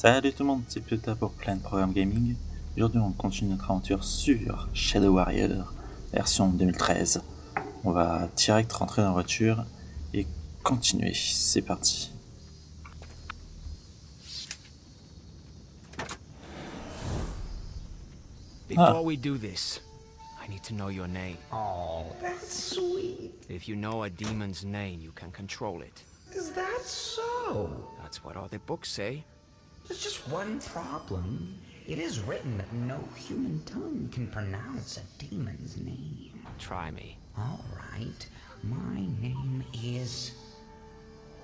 Salut tout le monde, c'est Piota pour Planet Programme Gaming. Aujourd'hui on continue notre aventure sur Shadow Warrior, version 2013. On va direct rentrer dans la voiture et continuer. C'est parti. Before Ah. we do this, I need to know your name. Oh, that's sweet. If you know a demon's name, you can control it. Is that so? That's what all the books say. There's just one problem. It is written that no human tongue can pronounce a demon's name. Try me. All right. My name is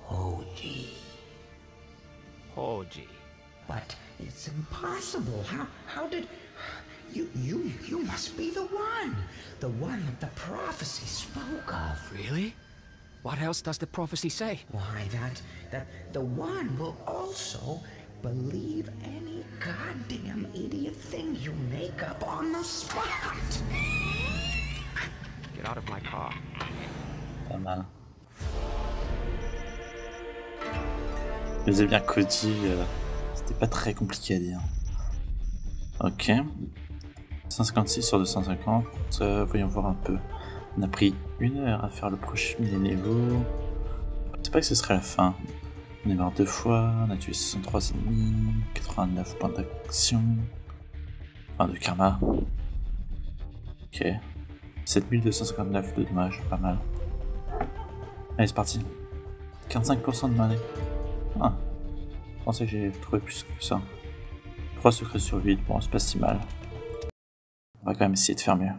Hoji. Hoji. But it's impossible. How how did you you you must be the one. The one that the prophecy spoke of. Really? What else does the prophecy say? Why that that the one will also believe any goddamn idiot thing you make up on the spot. Get out of my car. Pas mal. Je les ai bien Cody, euh, c'était pas très compliqué à dire. Ok. 156 sur 250, euh, voyons voir un peu. On a pris une heure à faire le prochain niveau. C'est pas que ce serait la fin. On est mort deux fois, on a tué 63 ennemis, 89 points d'action. Enfin de karma. Ok. 7259 de dommages, pas mal. Allez, c'est parti. 45% de monnaie. Ah. Je pensais que j'ai trouvé plus que ça. 3 secrets sur 8, bon, c'est pas si mal. On va quand même essayer de faire mieux.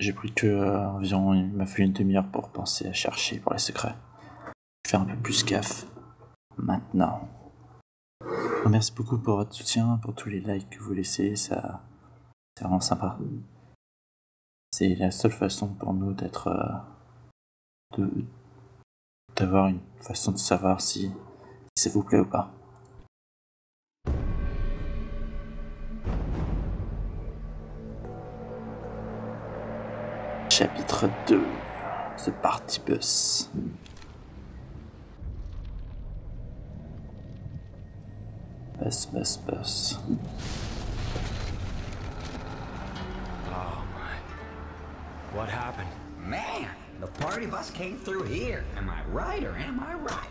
J'ai pris que euh, environ, il m'a fallu une demi-heure pour penser à chercher pour les secrets. Faire un peu plus gaffe. Maintenant. Merci beaucoup pour votre soutien, pour tous les likes que vous laissez, ça, c'est vraiment sympa. C'est la seule façon pour nous d'être. euh, d'avoir une façon de savoir si, si ça vous plaît ou pas. Chapitre 2 The Party Bus. Bus, bus, bus. Oh my. What happened? Man, the party bus came through here. Am I right or am I right?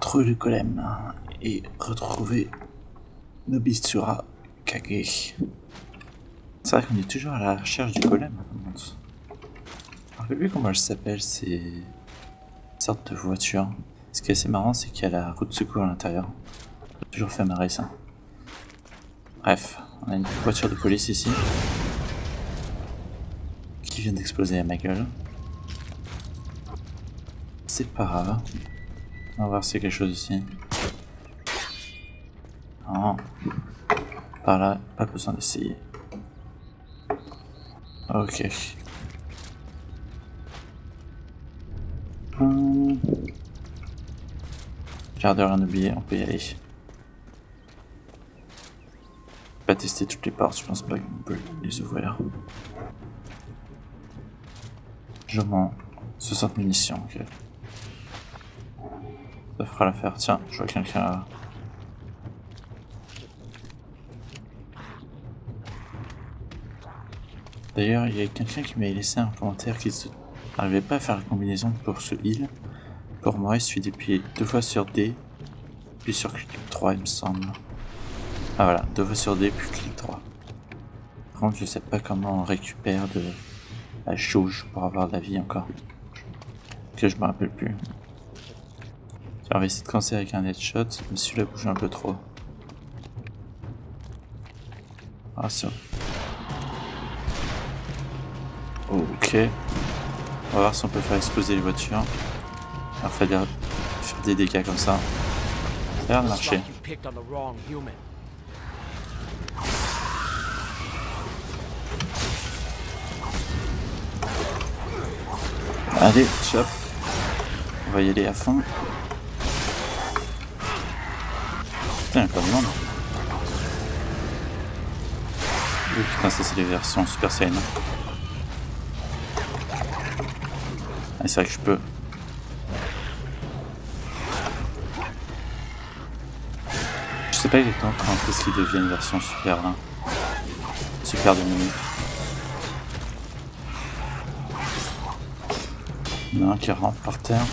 Trouver le golem et retrouver Nobitsura Kage. C'est vrai qu'on est toujours à la recherche du golem. Je me rappelle plus comment elle s'appelle, c'est une sorte de voiture. Ce qui est assez marrant, c'est qu'il y a la route de secours à l'intérieur. Toujours fait marrer ça. Bref, on a une voiture de police ici. Qui vient d'exploser à ma gueule. C'est pas grave. On va voir s'il y a quelque chose ici. Non. Par là, pas besoin d'essayer. Ok. Hum. L'air de rien oublier, on peut y aller. Pas tester toutes les portes, je pense pas qu'on peut les ouvrir. Je m'en 60 munitions, ok. Ça fera l'affaire. Tiens, je vois quelqu'un là. D'ailleurs, il y a quelqu'un qui m'a laissé un commentaire qui n'arrivait pas à faire la combinaison pour ce heal. Pour moi, il suffit d'appuyer deux fois sur D, puis sur clic 3, il me semble. Ah voilà, deux fois sur D, puis clic 3. Par contre, je sais pas comment on récupère de la jauge pour avoir de la vie encore. Que je me rappelle plus. Tiens, on essayer de commencer avec un headshot, mais celui-là bouge un peu trop. Ah, ça. Ok. On va voir si on peut faire exploser les voitures. Faire des, faire des dégâts comme ça. Ça a l'air de marcher. Allez, chop. On va y aller à fond. Putain, il y a encore du monde. Oh putain, ça c'est les versions Super Saiyan. Ah, c'est vrai que je peux sais pas exactement quand est-ce qu'il devient une version super là. Super de. Il y en a un qui rentre par terre.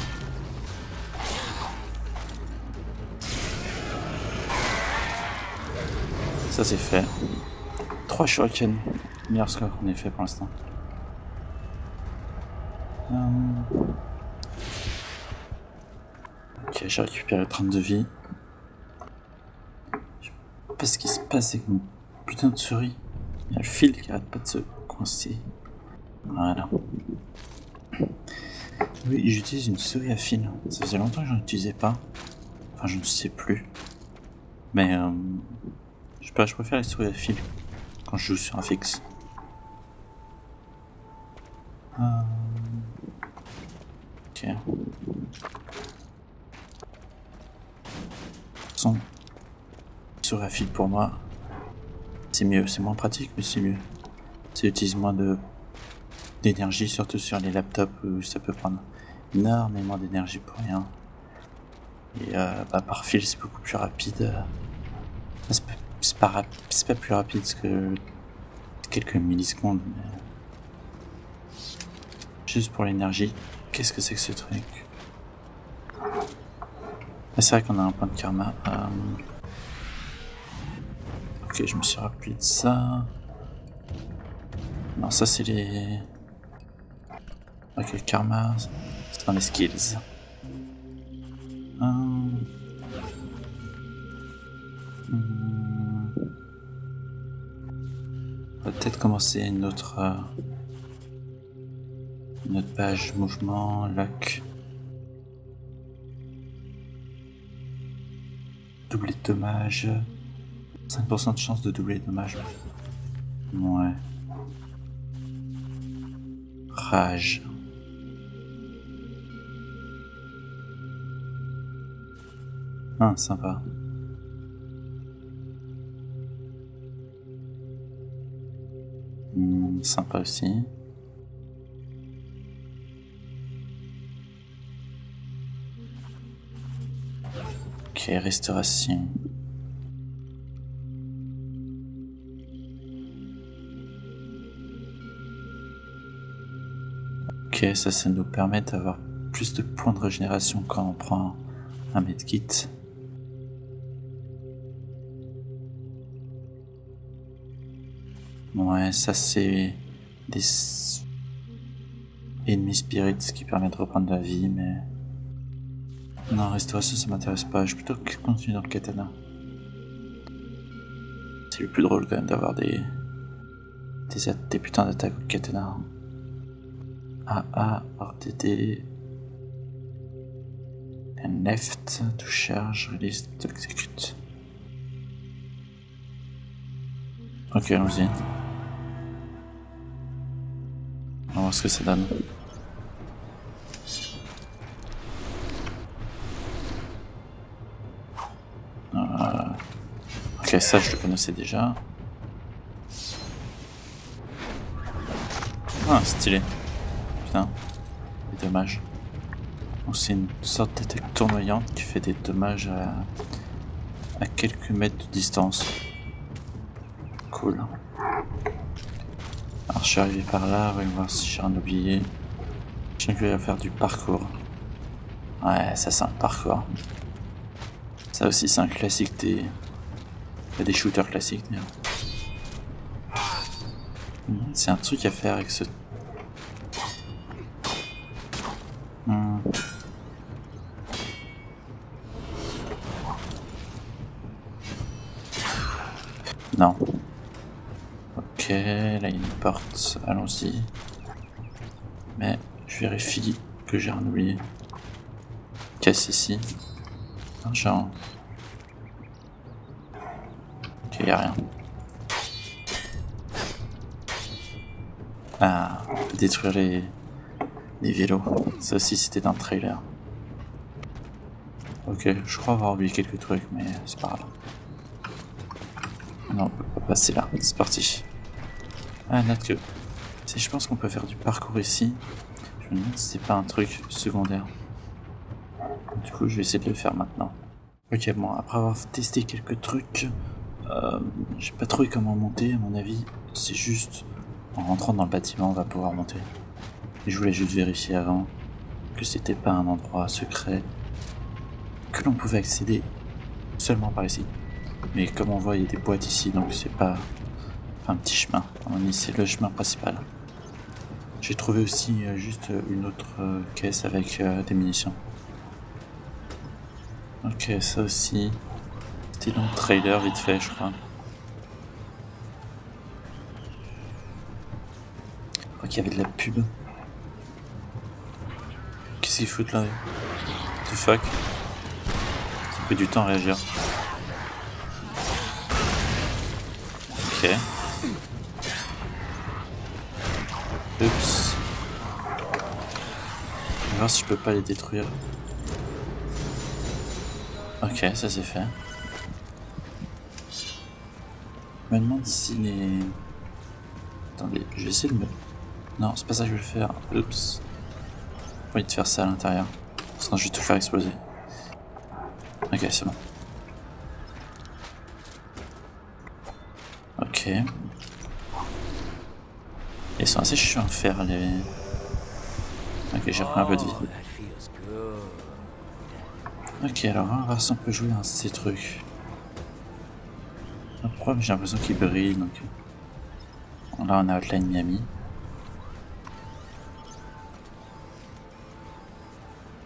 Ça c'est fait. 3 shurikens. Meilleur score qu'on ait fait pour l'instant. Hum. Ok, j'ai récupéré 32 vies. Ce qui se passe avec mon putain de souris. Il y a le fil qui arrête pas de se coincer. Voilà. Oui, j'utilise une souris à fil. Ça faisait longtemps que j'en utilisais pas. Enfin, je ne sais plus. Mais euh, je sais pas, je préfère les souris à fil quand je joue sur un fixe. Euh, Ok. À fil pour moi, c'est mieux. C'est moins pratique, mais c'est mieux. Ça utilise moins de d'énergie, surtout sur les laptops où ça peut prendre énormément d'énergie pour rien. Et euh, bah, par fil, c'est beaucoup plus rapide. c'est pas plus rapide que quelques millisecondes. mais Juste pour l'énergie. Qu'est-ce que c'est que ce truc? Ah, C'est vrai qu'on a un point de karma. euh. Ok, je me suis rappelé de ça. Non, ça c'est les... Ok, karma, c'est dans les skills. Hum. Hum. Peut-être commencer une autre... euh, page, mouvement, lock. Doubler de dommage. 5% de chance de doubler dommage. Ouais. Rage. Ah, sympa. Hmm, sympa aussi. Ok, restauration. Ça, ça nous permet d'avoir plus de points de régénération quand on prend un medkit. Ouais, ça c'est des ennemis spirits qui permettent de reprendre de la vie, mais... Non, restauration ça m'intéresse pas, je vais plutôt continuer dans le katana. C'est le plus drôle quand même d'avoir des... Des, des putains d'attaques au katana. AA, RTD... And left, to charge, release, to execute. Ok, allons-y. On va voir ce que ça donne. Euh, Ok, ça je le connaissais déjà. Ah, stylé. Putain, des dommages. C'est une sorte d'attaque tournoyante qui fait des dommages à, à quelques mètres de distance. Cool. Alors je suis arrivé par là, voyons voir si j'ai rien oublié. Je vais faire du parcours. Ouais, ça c'est un parcours. Ça aussi c'est un classique des... des shooters classiques d'ailleurs. Hmm, C'est un truc à faire avec ce... Hmm. Non. Ok, là il y a une porte, allons-y. Mais je vérifie que j'ai rien oublié. Casse ici? Genre. Ok, y a rien. Ah, détruire les, les vélos. Ça aussi c'était dans le trailer. Ok, je crois avoir oublié quelques trucs, mais c'est pas grave. Non, on peut pas passer là. C'est parti. Ah, note que. Si je pense qu'on peut faire du parcours ici. Je me demande si c'est pas un truc secondaire. Du coup, je vais essayer de le faire maintenant. Ok, bon, après avoir testé quelques trucs, euh, j'ai pas trouvé comment monter, à mon avis. C'est juste en rentrant dans le bâtiment, on va pouvoir monter. Je voulais juste vérifier avant que c'était pas un endroit secret que l'on pouvait accéder seulement par ici. Mais comme on voit, il y a des boîtes ici, donc c'est pas un petit chemin. C'est le chemin principal. J'ai trouvé aussi euh, juste une autre euh, caisse avec euh, des munitions. Ok, ça aussi. C'était dans le trailer vite fait, je crois. Je crois qu'il y avait de la pub. Qu'est-ce foutent là The fuck Ça pris du temps à réagir. Ok. Oups. Je vais voir si je peux pas les détruire. Ok, ça c'est fait. Je me demande si les... Attendez, je vais essayer de me... Non, c'est pas ça que je vais faire. Oups. Envie de faire ça à l'intérieur. Sinon je vais tout faire exploser. Ok, c'est bon. Ok. Ils sont assez chiants à faire les... Ok, j'ai repris un peu de vie. Ok, alors on va voir si on peut jouer à ces trucs. Problème, j'ai l'impression qu'il brille, donc... Bon, Là, on a Outline Miami.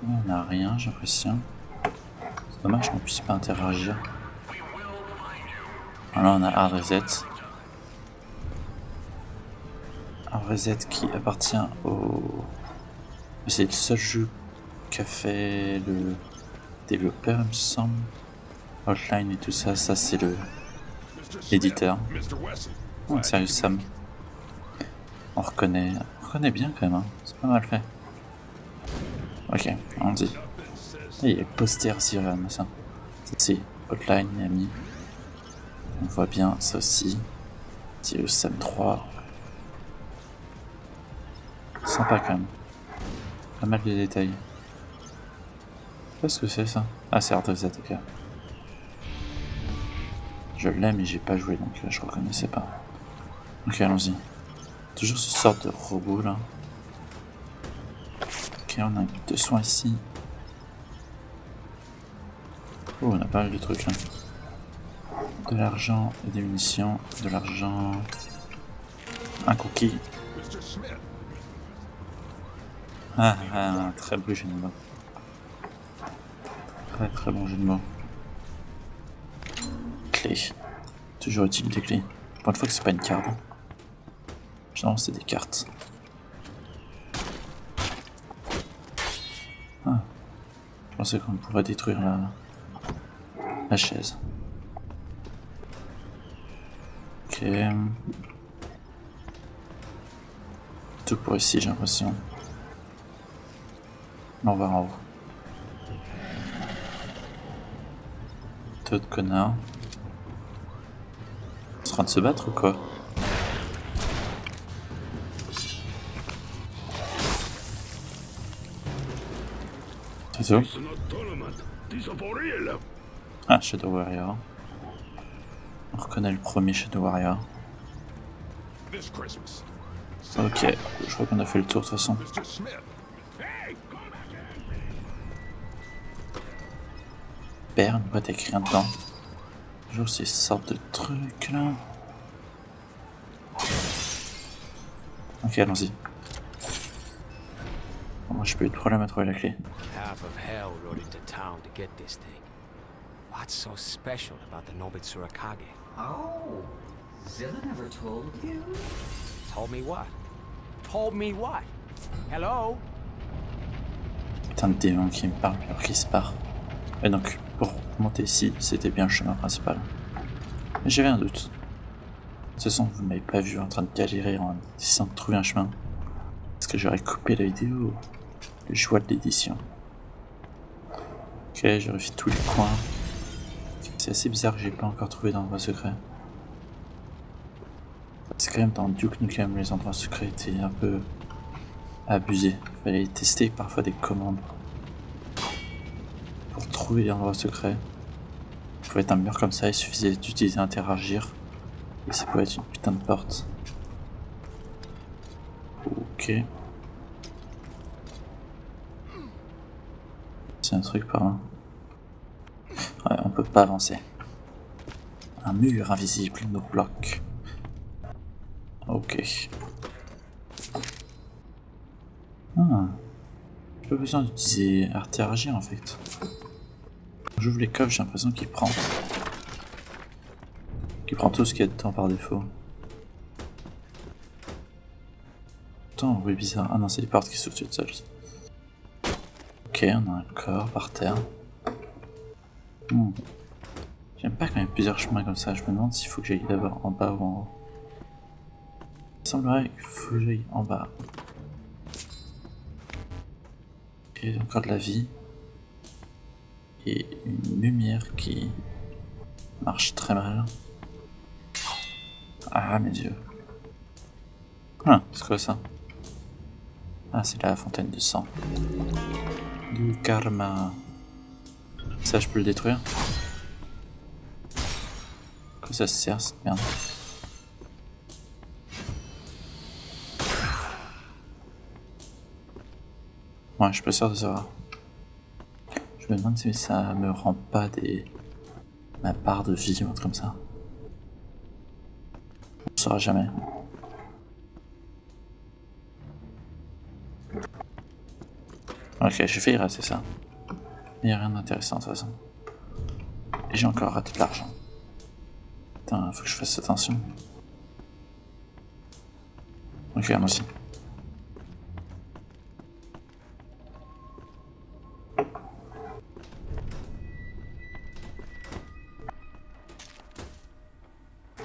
On a rien, j'ai l'impression. C'est dommage qu'on puisse pas interagir. Là, on a Hard Reset. Hard Reset qui appartient au... C'est le seul jeu qu'a fait le développeur, il me semble. Outline et tout ça, ça c'est le l'éditeur. Oh, sérieux Sam. On reconnaît, on reconnaît bien quand même, hein. c'est pas mal fait. Ok, on dit. Il a poster aussi, regarde ça. C'est Outline, Miami. On voit bien ça aussi. Sirius Sam 3. Sympa quand même. Pas mal de détails. Qu'est-ce que c'est ça? Ah, c'est Art of Z, ok. Je l'ai, mais j'ai pas joué, donc euh, je reconnaissais pas. Ok, allons-y. Toujours ce sorte de robot là. On a un kit de soins ici. Oh, on a pas mal de trucs là. De l'argent et des munitions. De l'argent. Un cookie. Ah, ah, très beau jeu de mots. Très très bon jeu de mots. Clé. Toujours utile des clés. Pour une fois que c'est pas une carte. Généralement c'est des cartes. Ah. Je pensais qu'on pourrait détruire la, chaise. Ok. Tout pour ici j'ai l'impression. On va en haut. D'autres connards. En train de se battre ou quoi? Ah, Shadow Warrior. On reconnaît le premier Shadow Warrior. Ok, je crois qu'on a fait le tour de toute façon. Père, une boîte avec rien dedans. Toujours ces sortes de trucs là. Ok, allons-y. Moi, j'ai pas eu de problème à trouver la clé. Half of hell rode into town to get this thing. What's so special about the Nobitsura Kage? Oh, Zilla never told you? Told me what? Told me what? Hello? Putain de démon qui me parle alors qu'il se part. Et donc, pour monter ici, c'était bien le chemin principal. Mais j'avais un doute. De toute façon, vous m'avez pas vu en train de galérer en essayant de trouver un chemin. Est-ce que j'aurais coupé la vidéo? Le joie de l'édition. Ok, je vérifie tous les coins. C'est assez bizarre que j'ai pas encore trouvé d'endroit secret. C'est quand même dans Duke Nukem, les endroits secrets étaient un peu abusés. Fallait tester parfois des commandes pour trouver l'endroit secret. trouvais un mur comme ça, il suffisait d'utiliser interagir. Et ça peut être une putain de porte. Ok. Un truc par là. Ouais, on peut pas avancer. Un mur invisible nous bloque. Ok. Ah. J'ai pas besoin d'utiliser interagir en fait. J'ouvre les coffres, j'ai l'impression qu'il prend. Qu'il prend tout ce qu'il y a dedans par défaut. Attends, oui, bizarre. Ah non, c'est les portes qui s'ouvrent toutes seules. Ok, on a un corps par terre. Hmm. J'aime pas quand il y a plusieurs chemins comme ça. Je me demande s'il faut que j'aille d'abord en bas ou en haut. Il semblerait qu'il faut que j'aille en bas. Et encore de la vie. Et une lumière qui marche très mal. Ah mes yeux. Ah, c'est quoi ça? Ah, c'est la fontaine de sang. Du karma. Ça, je peux le détruire Quoi ça sert cette merde Ouais, je suis pas sûr de savoir. Je me demande si ça me rend pas des... ma part de vie ou autre comme ça. On saura jamais. Ok, j'ai failli rater ça. Il n'y a rien d'intéressant de toute façon. Et j'ai encore raté de l'argent. Putain, faut que je fasse attention. Ok, allons-y.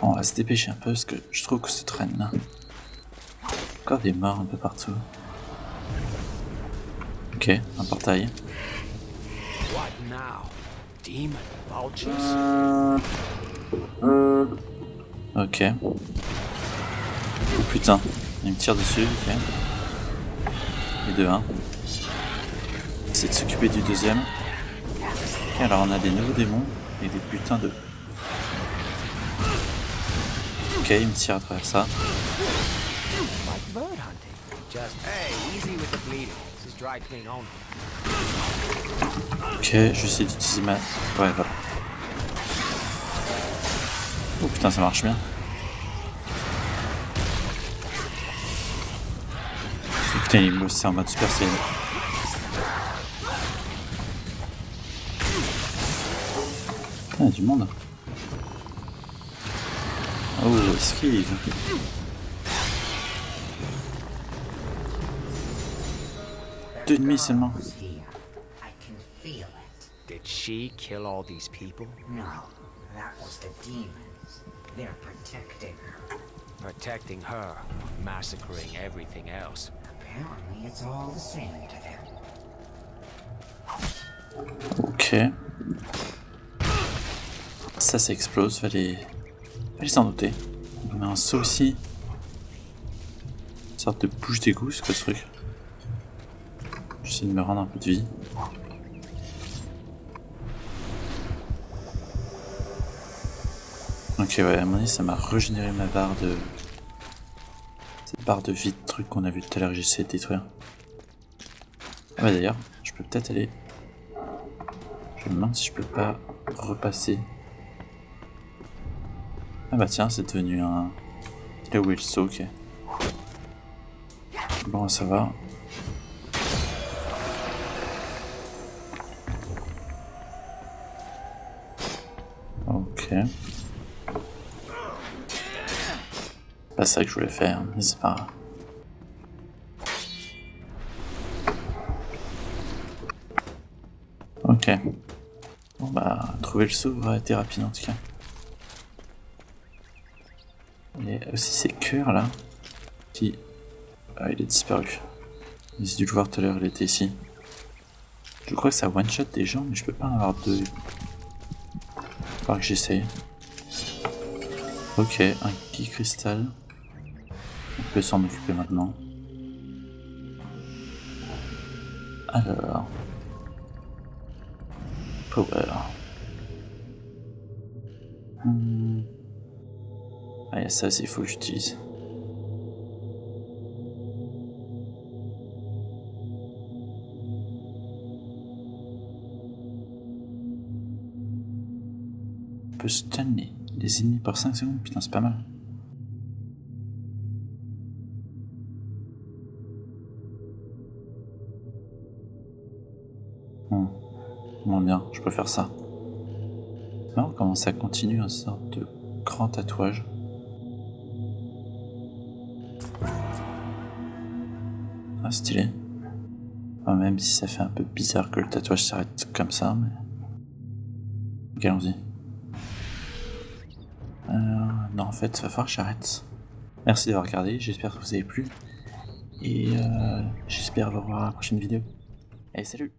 Bon, on va se dépêcher un peu parce que je trouve que ce traîne là. Encore des morts un peu partout. Ok, un portail. What now? Demon vultures? Ok. Oh putain, il me tire dessus, ok. Et de 1. C'est de s'occuper du deuxième. Ok, alors on a des nouveaux démons et des putains de... Ok, il me tire à travers ça. Like bird hunting. Just, hey, easy with the bleeding. Ok, je essayer d'utiliser ma... Ouais, voilà. Oh putain, ça marche bien. Oh, putain, il me c'est en mode super saiyan. Ah, il du monde. Oh, esquive. Deux ennemis seulement. Did she kill all these people? No, that was the demons. They're protecting her. Protecting her, massacring everything else. Apparently, it's all the same to them. Ok. Ça, ça explose, fallait, fallait s'en douter. On met un saut aussi. Une sorte de bouche d'égout, ce truc? J'essaie de me rendre un peu de vie. Ok, ouais, à mon avis, ça m'a régénéré ma barre de. Cette barre de vie de truc qu'on a vu tout à l'heure que j'essaie de détruire. Ah bah d'ailleurs, je peux peut-être aller je me demande si je peux pas repasser. Ah bah tiens, c'est devenu un... Le saut, ok. Bon, ça va. C'est pas ça que je voulais faire, mais c'est pas grave. Ok. Bon bah, trouver le saut a été rapide en tout cas. Il y a aussi ces cœurs là. Qui... Ah, il est disparu. J'ai dû le voir tout à l'heure, il était ici. Je crois que ça one shot des gens, mais je peux pas en avoir deux. Faudra que j'essaye. Ok, un key cristal. On peut s'en occuper maintenant. Alors. Power. Hmm. Ah, il y a ça aussi, il faut que j'utilise. On peut stunner les ennemis par 5 secondes, putain, c'est pas mal. Hmm. Bien, je peux faire ça. Non, comment ça continue un sorte de grand tatouage. Ah, stylé. Ah, même si ça fait un peu bizarre que le tatouage s'arrête comme ça, mais. Ok, allons-y. Euh, non, en fait, ça va falloir que j'arrête. Merci d'avoir regardé, j'espère que vous avez plu. Et euh, j'espère vous revoir à la prochaine vidéo. Allez, salut